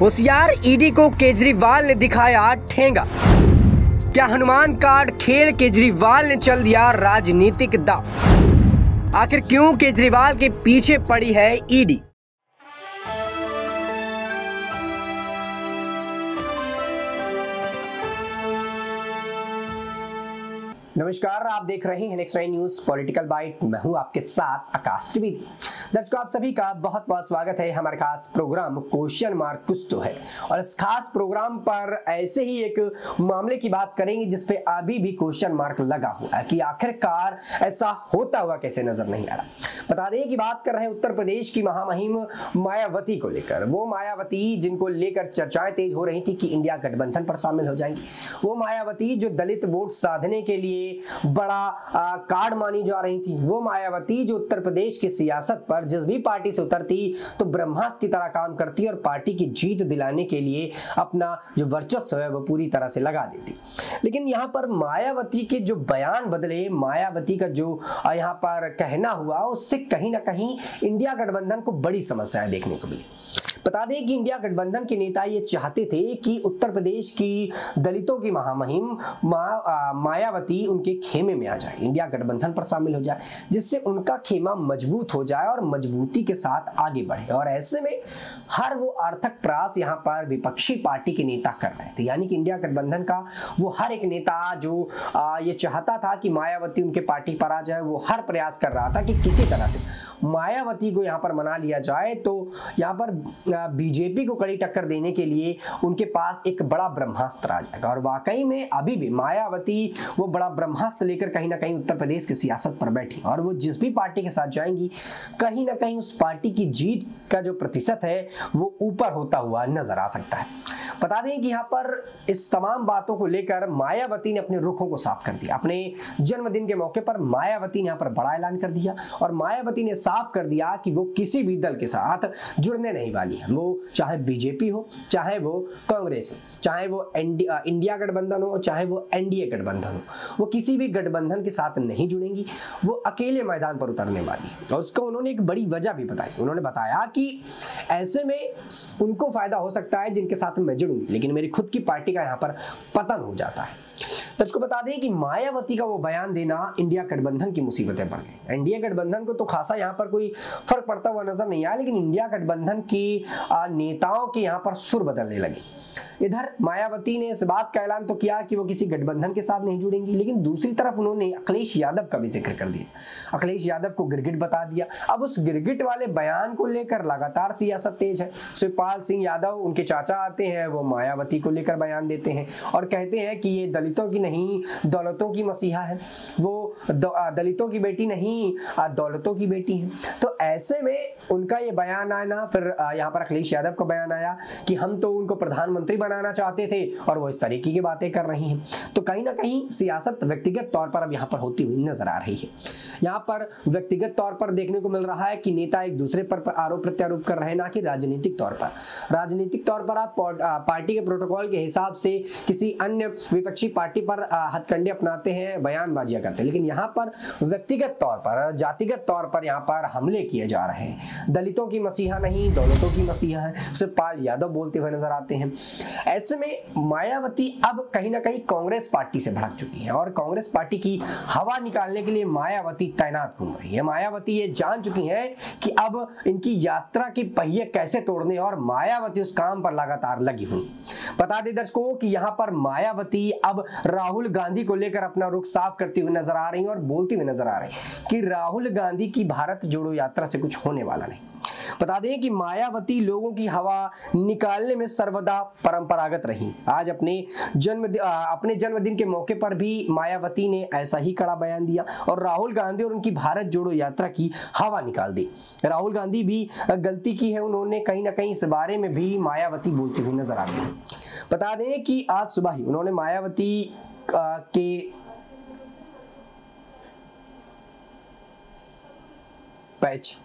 होशियार ईडी को केजरीवाल ने दिखाया ठेंगा। क्या हनुमान कार्ड खेल केजरीवाल ने चल दिया राजनीतिक दाव? आखिर क्यों केजरीवाल के पीछे पड़ी है ईडी? नमस्कार, आप देख रहे हैं नेक्स्ट न्यूज़ पॉलिटिकल बाइट मैं हूँ आपके साथ आकाश त्रिवेदी। दर्शकों, आप सभी का बहुत बहुत स्वागत है। हमारे खास प्रोग्राम क्वेश्चन मार्क कुछ तो है। और इस खास प्रोग्राम पर ऐसे ही एक मामले की बात करेंगे जिसपे अभी भी क्वेश्चन मार्क लगा हुआ है कि आखिरकार ऐसा होता हुआ कैसे नज़र नहीं आ रहा। बता दें कि बात कर रहे हैं उत्तर प्रदेश की महामहिम मायावती को लेकर। वो मायावती जिनको लेकर चर्चाएँ तेज हो रही थी कि इंडिया गठबंधन पर शामिल हो जाएँगी। वो मायावती जो दलित वोट साधने के लिए बड़ा आ, कार्ड मानी जा रही थी। वो मायावती जो उत्तर प्रदेश की सियासत पर जिस भी पार्टी से उतरती तो ब्रह्मास्त्र की तरह काम करती और पार्टी की जीत दिलाने के लिए अपना जो वर्चस्व है वो पूरी तरह से लगा देती। लेकिन यहाँ पर मायावती के जो बयान बदले मायावती का जो यहाँ पर कहना हुआ उससे कहीं ना कहीं इंडिया गठबंधन को बड़ी समस्याएँ देखने को मिली। बता दें कि इंडिया गठबंधन के नेता ये चाहते थे कि उत्तर प्रदेश की दलितों की महामहिम मायावती उनके खेमे में आ जाए, इंडिया गठबंधन पर शामिल हो जाए, जिससे उनका खेमा मज़बूत हो जाए और मजबूती के साथ आगे बढ़े। और ऐसे में हर वो आर्थक प्रयास यहाँ पर विपक्षी पार्टी के नेता कर रहे थे। यानी कि इंडिया गठबंधन का वो हर एक नेता जो ये चाहता था कि मायावती उनके पार्टी पर आ जाए, वो हर प्रयास कर रहा था कि किसी तरह से मायावती को यहाँ पर मना लिया जाए तो यहाँ पर बीजेपी को कड़ी टक्कर देने के लिए उनके पास एक बड़ा ब्रह्मास्त्र आ जाएगा। और वाकई में अभी भी मायावती वो बड़ा ब्रह्मास्त्र लेकर कहीं ना कहीं उत्तर प्रदेश की सियासत पर बैठी। और वो जिस भी पार्टी के साथ जाएँगी, कहीं ना कहीं उस पार्टी की जीत का जो प्रतिशत है, वो ऊपर होता हुआ नज़र आ सकता है। बता दें कि यहाँ पर इस तमाम बातों को लेकर मायावती ने अपने रुखों को साफ़ कर दिया। अपने जन्मदिन के मौके पर मायावती ने यहाँ पर बड़ा ऐलान कर दिया। और मायावती ने साफ़ कर दिया कि वो किसी भी दल के साथ जुड़ने नहीं वाली। है वो चाहे बीजेपी हो, चाहे वो कांग्रेस हो, चाहे वो इंडिया गठबंधन हो, चाहे वो एनडीए गठबंधन हो, वो किसी भी गठबंधन के साथ नहीं जुड़ेंगी, वो अकेले मैदान पर उतरने वाली है। और उसका उन्होंने एक बड़ी वजह भी बताई। उन्होंने बताया कि ऐसे में उनको फ़ायदा हो सकता है जिनके साथ मैं जुड़ूँगी लेकिन मेरी खुद की पार्टी का यहाँ पर पतन हो जाता है। तुझको बता दें कि मायावती का वो बयान देना इंडिया गठबंधन की मुसीबतें पड़ गई। एनडीए गठबंधन को तो खासा यहाँ पर कोई फ़र्क पड़ता हुआ नज़र नहीं आया, लेकिन इंडिया गठबंधन की नेताओं के यहाँ पर सुर बदलने लगे। इधर मायावती ने इस बात का ऐलान तो किया कि वो किसी गठबंधन के साथ नहीं जुड़ेंगी, लेकिन दूसरी तरफ़ उन्होंने अखिलेश यादव का भी ज़िक्र कर दिया। अखिलेश यादव को गिरगिट बता दिया। अब उस गिरगिट वाले बयान को लेकर लगातार सियासत तेज है। शिवपाल सिंह यादव, उनके चाचा आते हैं, वो मायावती को लेकर बयान देते हैं और कहते हैं कि ये दलितों की नहीं, दौलतों की मसीहा है। वो दलितों की बेटी नहीं दौलतों की बेटी है। तो ऐसे में उनका ये बयान आना फिर यहाँ पर अखिलेश यादव का बयान आया कि हम तो उनको प्रधानमंत्री बनाना चाहते थे और वो इस तरीके की बातें कर रही हैं। तो कहीं ना कहीं सियासत व्यक्तिगत तौर पर अब यहाँ पर होती हुई नज़र आ रही है। यहाँ पर व्यक्तिगत तौर पर देखने को मिल रहा है कि नेता एक दूसरे पर, आरोप प्रत्यारोप कर रहे हैं ना कि राजनीतिक तौर पर। राजनीतिक तौर पर आप पार्टी के प्रोटोकॉल के हिसाब से किसी अन्य विपक्षी पार्टी पर हथकंडे अपनाते हैं बयानबाजियाँ करते हैं। लेकिन यहाँ पर व्यक्तिगत तौर पर जातिगत तौर पर यहाँ पर हमले किए जा रहे हैं। दलितों की मसीहा नहीं दौलतों की मसीहा है। शिवपाल यादव बोलते हुए नज़र आते हैं। ऐसे में मायावती अब कहीं ना कहीं कांग्रेस पार्टी से भड़क चुकी है और कांग्रेस पार्टी की हवा निकालने के लिए मायावती तैनात घूम रही है। मायावती ये जान चुकी है कि अब इनकी यात्रा के पहिए कैसे तोड़ने और मायावती उस काम पर लगातार लगी हुई। बता दें दर्शकों कि यहाँ पर मायावती अब राहुल गांधी को लेकर अपना रुख साफ़ करती हुई नज़र आ रही है और बोलती हुई नज़र आ रही कि राहुल गांधी की भारत जोड़ो यात्रा से कुछ होने वाला नहीं। बता दें कि मायावती लोगों की हवा निकालने में सर्वदा परंपरागत रही। आज अपने जन्म अपने जन्मदिन के मौके पर भी मायावती ने ऐसा ही कड़ा बयान दिया और राहुल गांधी और उनकी भारत जोड़ो यात्रा की हवा निकाल दी। राहुल गांधी भी गलती की है, उन्होंने कहीं ना कहीं इस बारे में भी मायावती बोलती हुई नज़र आ है बता दें कि आज सुबह ही उन्होंने मायावती के पैच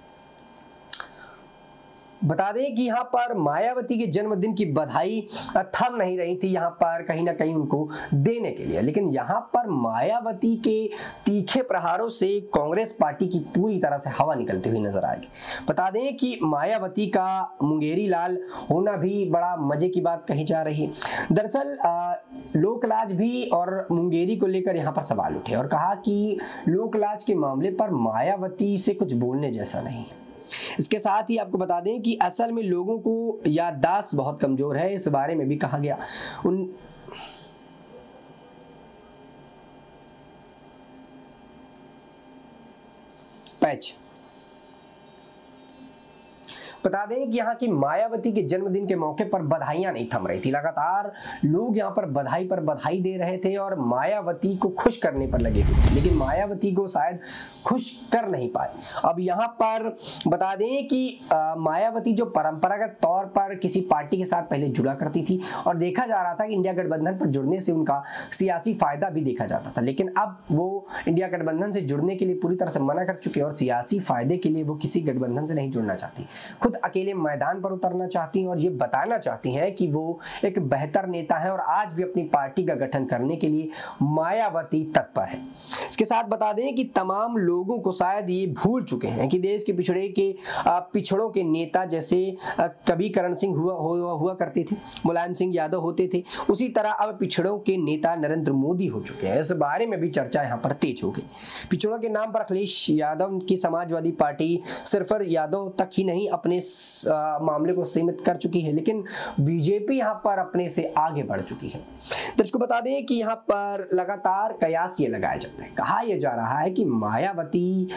बता दें कि यहाँ पर मायावती के जन्मदिन की बधाई थम नहीं रही थी यहाँ पर कहीं ना कहीं उनको देने के लिए। लेकिन यहाँ पर मायावती के तीखे प्रहारों से कांग्रेस पार्टी की पूरी तरह से हवा निकलती हुई नज़र आएगी। बता दें कि मायावती का मुंगेरी लाल होना भी बड़ा मज़े की बात कही जा रही। है दरअसल लोकलाज भी और मुंगेरी को लेकर यहाँ पर सवाल उठे और कहा कि लोकलाज के मामले पर मायावती से कुछ बोलने जैसा नहीं। है इसके साथ ही आपको बता दें कि असल में लोगों को याददाश्त बहुत कमज़ोर है। इस बारे में भी कहा गया। उन पैच। बता दें कि यहाँ की मायावती के जन्मदिन के मौके पर बधाइयाँ नहीं थम रही थी। लगातार लोग यहाँ पर बधाई पर बधाई दे रहे थे और मायावती को खुश करने पर लगे थे, लेकिन मायावती को शायद खुश कर नहीं पाए। अब यहाँ पर बता दें कि मायावती जो परंपरागत तौर पर किसी पार्टी के साथ पहले जुड़ा करती थी और देखा जा रहा था कि इंडिया गठबंधन पर जुड़ने से उनका सियासी फ़ायदा भी देखा जाता था, लेकिन अब वो इंडिया गठबंधन से जुड़ने के लिए पूरी तरह से मना कर चुके और सियासी फ़ायदे के लिए वो किसी गठबंधन से नहीं जुड़ना चाहती। खुद खुद अकेले मैदान पर उतरना चाहती हैं और ये बताना चाहती हैं कि वो एक बेहतर नेता है और आज भी अपनी पार्टी का गठन करने के लिए मायावती तत्पर है। इसके साथ बता दें कि तमाम लोगों को शायद ये भूल चुके हैं कि देश के पिछड़े के पिछड़ों के नेता जैसे कभी करण सिंह हुआ हुआ, हुआ करते थे मुलायम सिंह यादव होते थे उसी तरह अब पिछड़ों के नेता नरेंद्र मोदी हो चुके हैं। इस बारे में भी चर्चा यहाँ पर तेज हो गई। पिछड़ों के नाम पर अखिलेश यादव की समाजवादी पार्टी सिर्फ़ यादव तक ही नहीं अपने मामले को सीमित कर चुकी है, लेकिन बीजेपी यहाँ पर अपने से आगे बढ़ चुकी है। दर्शकों बता दें कि यहाँ पर लगातार कयास ये लगाया जा रहा है। कहा यह जा रहा है कि मायावती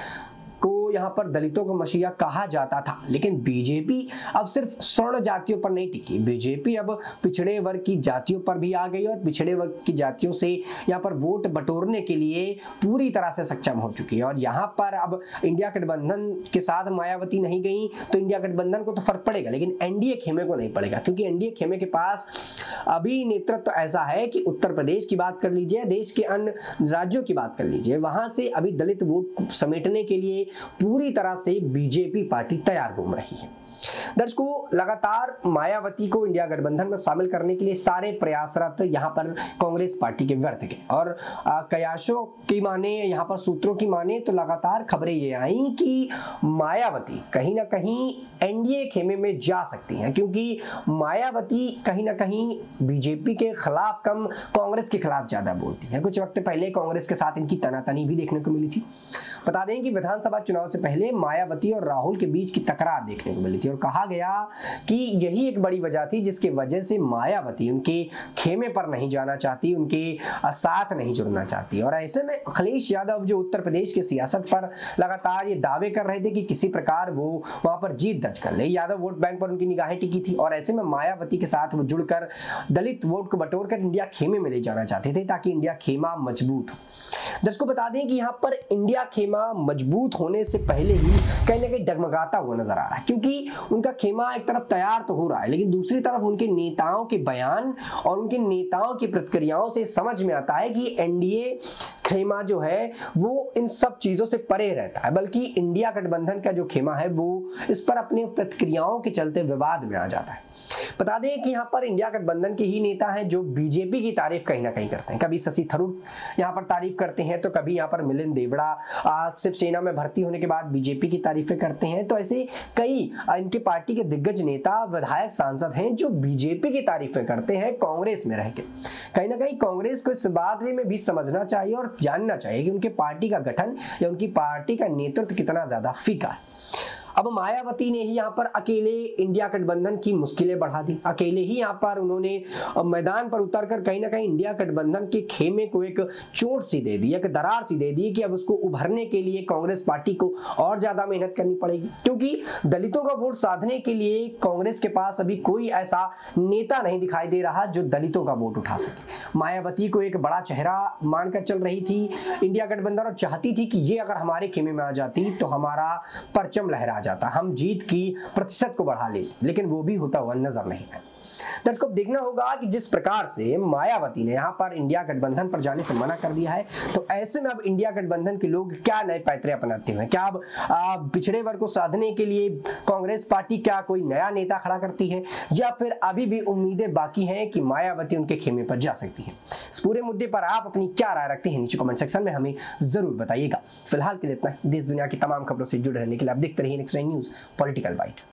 को यहाँ पर दलितों का मसीहा कहा जाता था। लेकिन बीजेपी अब सिर्फ़ स्वर्ण जातियों पर नहीं टिकी। बीजेपी अब पिछड़े वर्ग की जातियों पर भी आ गई और पिछड़े वर्ग की जातियों से यहाँ पर वोट बटोरने के लिए पूरी तरह से सक्षम हो चुकी है। और यहाँ पर अब इंडिया गठबंधन के साथ मायावती नहीं गई तो इंडिया गठबंधन को तो फ़र्क पड़ेगा, लेकिन एनडीए खेमे को नहीं पड़ेगा, क्योंकि एनडीए खेमे के पास अभी नेतृत्व तो ऐसा है कि उत्तर प्रदेश की बात कर लीजिए, देश के अन्य राज्यों की बात कर लीजिए, वहाँ से अभी दलित वोट समेटने के लिए पूरी तरह से बीजेपी पार्टी तैयार घूम रही है। दर्शकों, लगातार मायावती को इंडिया गठबंधन में शामिल करने के लिए सारे प्रयासरत यहाँ पर कांग्रेस पार्टी के व्यर्थ गए। और कयासों की माने, यहाँ पर सूत्रों की माने तो लगातार खबरें ये आई कि मायावती कहीं ना कहीं एनडीए खेमे में जा सकती हैं, क्योंकि मायावती कहीं ना कहीं बीजेपी के खिलाफ कम, कांग्रेस के खिलाफ ज़्यादा बोलती है। कुछ वक्त पहले कांग्रेस के साथ इनकी तनातनी भी देखने को मिली थी। बता दें कि विधानसभा चुनाव से पहले मायावती और राहुल के बीच की तकरार देखने को मिली थी और कहा गया कि यही एक बड़ी वजह थी जिसके वजह से मायावती उनके खेमे पर नहीं जाना चाहती, उनके साथ नहीं जुड़ना चाहती। और ऐसे में अखिलेश यादव जो उत्तर प्रदेश की सियासत पर लगातार ये दावे कर रहे थे कि किसी प्रकार वो वहाँ पर जीत दर्ज कर ले, यादव वोट बैंक पर उनकी निगाहें टिकी थी और ऐसे में मायावती के साथ वो जुड़कर दलित वोट को बटोर कर इंडिया खेमे में ले जाना चाहते थे ताकि इंडिया खेमा मज़बूत हो। दर्शकों, बता दें कि यहाँ पर इंडिया खेमा मज़बूत होने से पहले ही कहीं ना कहीं डगमगाता हुआ नज़र आ रहा है, क्योंकि उनका खेमा एक तरफ़ तैयार तो हो रहा है, लेकिन दूसरी तरफ़ उनके नेताओं के बयान और उनके नेताओं की प्रतिक्रियाओं से समझ में आता है कि एनडीए खेमा जो है, वो इन सब चीज़ों से परे रहता है। बल्कि इंडिया गठबंधन का जो खेमा है, वो इस पर अपनी प्रतिक्रियाओं के चलते विवाद में आ जाता है। बता दें कि यहाँ पर इंडिया गठबंधन के ही नेता हैं जो बीजेपी की तारीफ़ कहीं ना कहीं करते हैं। कभी शशि थरूर यहाँ पर तारीफ़ करते हैं तो कभी यहाँ पर मिलिंद देवड़ा शिवसेना में भर्ती होने के बाद बीजेपी की तारीफें करते हैं। तो ऐसे कई इनके पार्टी के दिग्गज नेता, विधायक, सांसद हैं जो बीजेपी की तारीफें करते हैं, कांग्रेस में रह के। कहीं ना कहीं कांग्रेस को इस बात में भी समझना चाहिए और जानना चाहिए कि उनके पार्टी का गठन या उनकी पार्टी का नेतृत्व कितना ज़्यादा फीका है। अब मायावती ने ही यहाँ पर अकेले इंडिया गठबंधन की मुश्किलें बढ़ा दी। अकेले ही यहाँ पर उन्होंने मैदान पर उतर कर कहीं ना कहीं इंडिया गठबंधन के खेमे को एक चोट सी दे दी, एक दरार सी दे दी कि अब उसको उभरने के लिए कांग्रेस पार्टी को और ज़्यादा मेहनत करनी पड़ेगी। क्योंकि दलितों का वोट साधने के लिए कांग्रेस के पास अभी कोई ऐसा नेता नहीं दिखाई दे रहा जो दलितों का वोट उठा सके। मायावती को एक बड़ा चेहरा मानकर चल रही थी इंडिया गठबंधन और चाहती थी कि ये अगर हमारे खेमे में आ जाती तो हमारा परचम लहरा जाता। हम जीत की प्रतिशत को बढ़ा लेते लेकिन वो भी होता हुआ नज़र नहीं है। दर्शकों देखना होगा कि जिस प्रकार से मायावती ने यहाँ पर इंडिया गठबंधन पर जाने से मना कर दिया है तो ऐसे में अब इंडिया गठबंधन के लोग क्या नए पैतरे अपनाते हुए क्या अब पिछड़े वर्ग को साधने के लिए कांग्रेस पार्टी क्या कोई नया नेता खड़ा करती है? या फिर अभी भी उम्मीदें बाकी हैं कि मायावती उनके खेमे पर जा सकती है? इस पूरे मुद्दे पर आप अपनी क्या राय रखते हैं? नीचे कमेंट सेक्शन में हमें ज़रूर बताइएगा। फ़िलहाल के लिए इतना देश दुनिया की तमाम खबरों से जुड़े रहने के लिए आप देखते रहिए नेक्स्ट न्यूज़ पॉलिटिकल बाइट